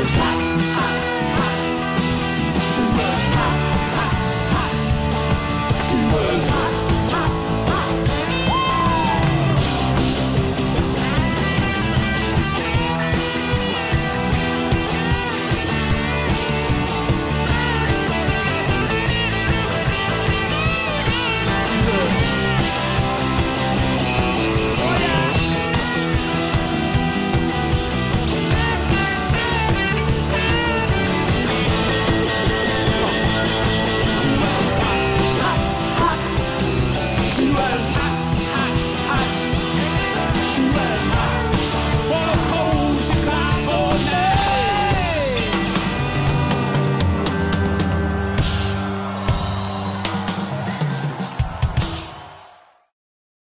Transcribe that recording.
was